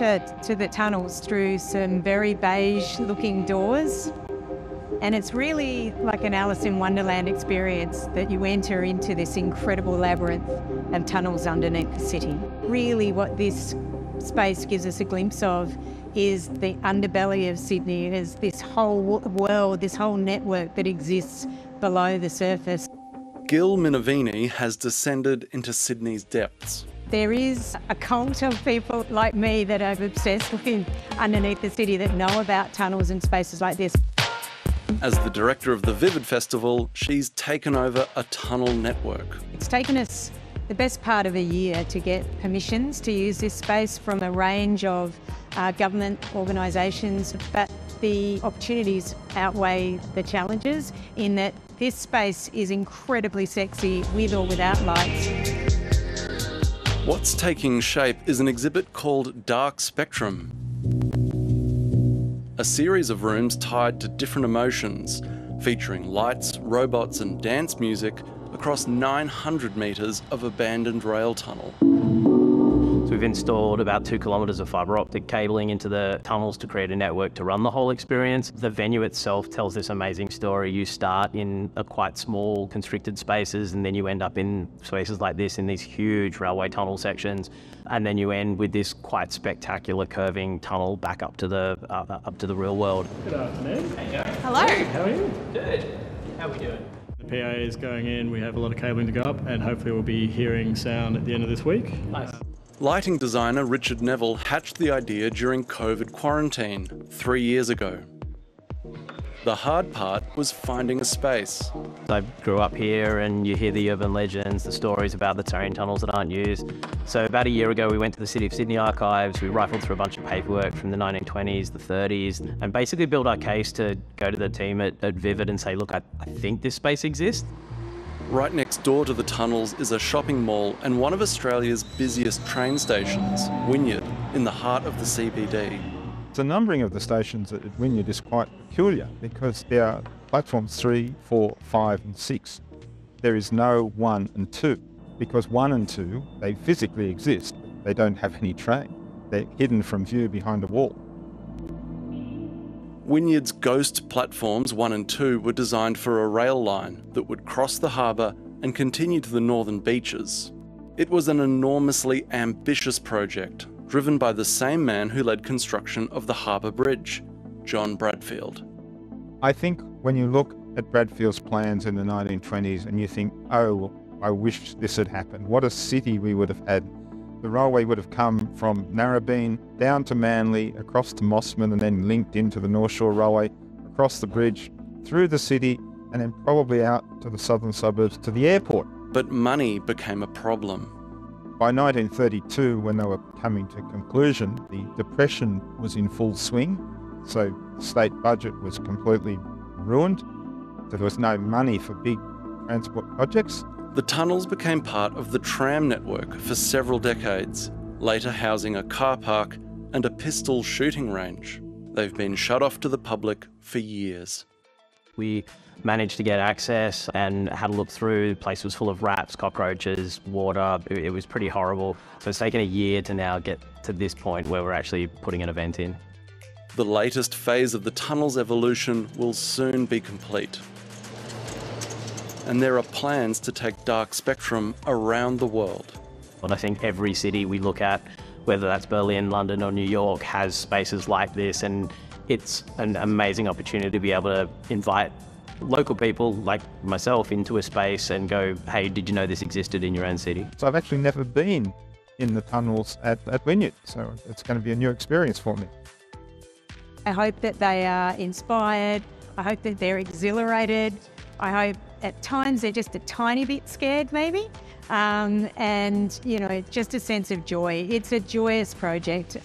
enter to the tunnels through some very beige looking doors. And it's really like an Alice in Wonderland experience that you enter into this incredible labyrinth of tunnels underneath the city. Really, what this space gives us a glimpse of is the underbelly of Sydney, is this whole world, this whole network that exists below the surface. Gill Minervini has descended into Sydney's depths. There is a cult of people like me that are obsessed with underneath the city that know about tunnels and spaces like this. As the director of the Vivid Festival, she's taken over a tunnel network. It's taken us the best part of a year to get permissions to use this space from a range of uh, government organisations, but the opportunities outweigh the challenges in that this space is incredibly sexy with or without lights. What's taking shape is an exhibit called Dark Spectrum. A series of rooms tied to different emotions, featuring lights, robots, and dance music across 900 metres of abandoned rail tunnel. So we've installed about two kilometres of fibre optic cabling into the tunnels to create a network to run the whole experience. The venue itself tells this amazing story. You start in a quite small constricted spaces and then you end up in spaces like this in these huge railway tunnel sections. And then you end with this quite spectacular curving tunnel back up to the uh, up to the real world. Good afternoon. Hello. How are you? Good. How are we doing? The PA is going in. We have a lot of cabling to go up, and hopefully we'll be hearing sound at the end of this week. Nice. Lighting designer Richard Neville hatched the idea during COVID quarantine three years ago. The hard part was finding a space. I grew up here and you hear the urban legends, the stories about the train tunnels that aren't used. So about a year ago we went to the City of Sydney archives, we rifled through a bunch of paperwork from the 1920s, the 30s, and basically built our case to go to the team at, at Vivid and say, look, I, I think this space exists. Right next door to the tunnels is a shopping mall and one of Australia's busiest train stations, Wynyard, in the heart of the CBD. The numbering of the stations at Wynyard is quite peculiar because there are platforms three, four, five, and six. There is no one and two because one and two, they physically exist. They don't have any train. They're hidden from view behind a wall. Wynyard's ghost platforms 1 and 2 were designed for a rail line that would cross the harbour and continue to the northern beaches. It was an enormously ambitious project, driven by the same man who led construction of the Harbour Bridge, John Bradfield. I think when you look at Bradfield's plans in the 1920s and you think, oh, I wish this had happened, what a city we would have had the railway would have come from Narrabeen down to Manly, across to Mosman, and then linked into the North Shore Railway, across the bridge, through the city, and then probably out to the southern suburbs to the airport. But money became a problem. By 1932, when they were coming to conclusion, the Depression was in full swing, so the state budget was completely ruined. So there was no money for big transport projects. The tunnels became part of the tram network for several decades, later housing a car park and a pistol shooting range. They've been shut off to the public for years. We managed to get access and had a look through. The place was full of rats, cockroaches, water. It, was pretty horrible. So it's taken a year to now get to this point where we're actually putting an event in. The latest phase of the tunnel's evolution will soon be complete and there are plans to take dark spectrum around the world. And I think every city we look at, whether that's Berlin, London, or New York, has spaces like this, and it's an amazing opportunity to be able to invite local people like myself into a space and go, hey, did you know this existed in your own city? So I've actually never been in the tunnels at, at Wynyard, so it's going to be a new experience for me. I hope that they are inspired. I hope that they're exhilarated. I hope at times they're just a tiny bit scared, maybe. Um, and, you know, just a sense of joy. It's a joyous project.